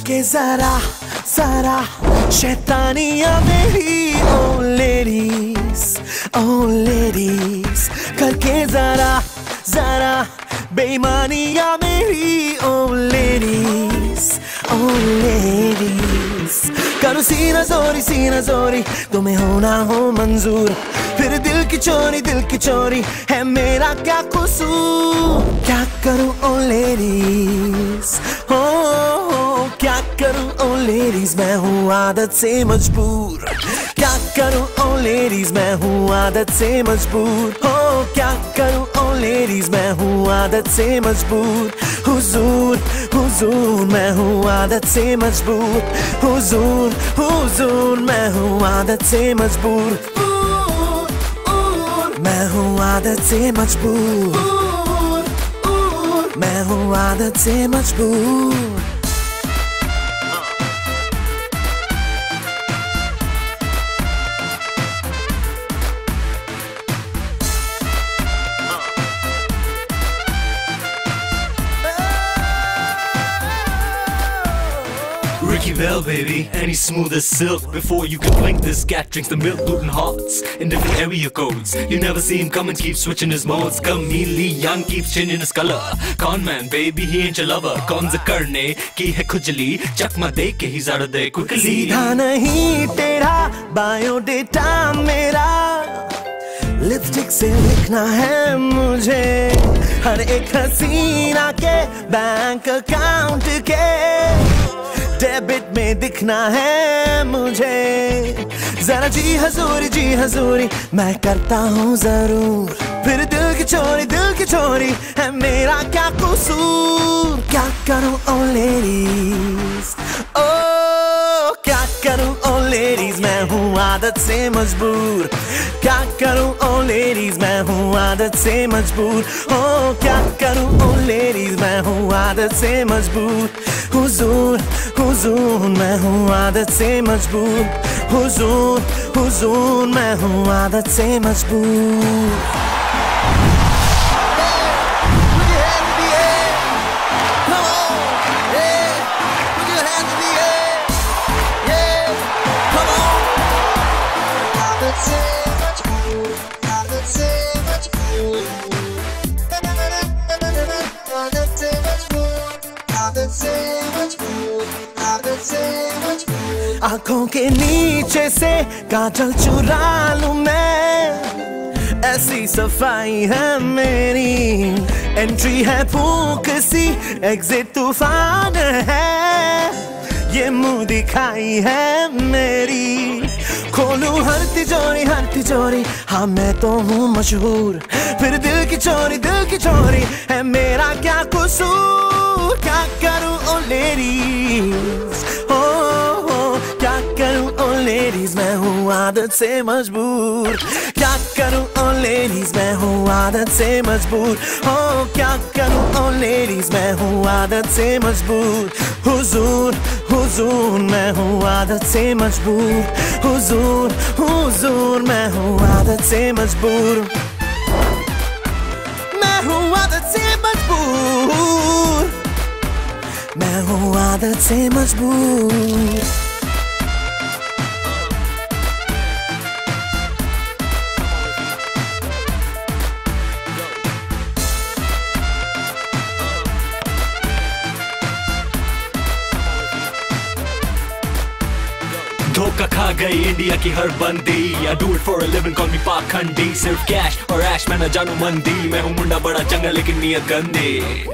के जरा जरा शैतानिया मेरी ओ लेडीज़ ओ लेडीज़, करके जरा जरा बेईमानिया मेरी ओ लेडीज़ ओ लेडीज़। करो सीना जोरी सीना जोरी, तुम्हें होना हो मंजूर। फिर दिल की चोरी, दिल की चोरी, है मेरा क्या कसूर? क्या करूँ, ओ लेडीज़? लेडीज़ मैं हूँ आदत से मजबूर। क्या करूँ, ओ लेडीज़ मैं हूँ आदत से मजबूर। हो, क्या करूँ, ओ लेडीज़ मैं हूँ आदत से मजबूर। हुजूर हुजूर, मैं हूँ आदत से मजबूर। हुजूर हुजूर, मैं हूँ आदत से मजबूर। मैं हूँ आदत से मजबूर। मैं हूँ आदत से मजबूर। Bell, baby, he's smooth as silk. Before you can blink, this cat drinks the milk, looting hearts in different area codes. You never see him come and keep switching his modes. Chameleon keeps changing his color. Con man, baby, he ain't your lover. कौन से करने की है खुजली चकमा दे के he's out of there quickly. सीधा नहीं तेरा बायोडेटा मेरा लिपस्टिक से लिखना है मुझे हर एक हसीना के बैंक अकाउंट के डेबिट में दिखना है मुझे। जरा जी हजूरी जी हजूरी, मैं करता हूँ ज़रूर। फिर दिल की चोरी, दिल की चोरी है मेरा क्या कसूर? क्या करूँ ओ लेडीज़ ओ क्या करूँ ओ लेडीज़ मैं आदत से मजबूर। क्या करूँ, ओ लेडीज़ मैं हूँ आदत से मजबूर। ओ, क्या करूँ, ओ लेडीज़ मैं हूँ आदत से मजबूर। हुजूर हुजूर, मैं हूँ आदत से मजबूर। हुजूर हुजूर, मैं हूँ आदत से मजबूर। आँखों के नीचे से काजल चुरा लूँ मैं। ऐसी सफ़ाई है मेरी। एंट्री है फूक सी एग्जिट तूफ़ान है। ये मुँह दिखाई है मेरी। खोलू हर तिजोरी हर तिजोरी। हाँ मैं तो हूँ मशहूर। फिर दिल की चोरी, दिल की चोरी। है मेरा क्या कसूर? क्या करूँ ओ लेडीज़ हो हो, क्या करूँ ओ लेडीज़ मैं हूँ आदत से मजबूर। क्या करूँ ओ लेडीज़ आदत से मजबूर। हो क्या करूँ? ओ, लेडीज़, मैं हूँ आदत से मजबूर। हुजूर हुजूर, मैं हूँ आदत से मजबूर। हुजूर हुजूर, मैं हूँ आदत से मजबूर। मैं हूँ आदत से मजबूर। मैं हूँ आदत से मजबूर। खा गई इंडिया की हर बंदी। या do for a living, call me पाखंडी। सिर्फ़ कैश और ऐश मैं न जानू मंदी। मैं हूँ मुंडा बड़ा चंगा लेकिन नियत गंदी।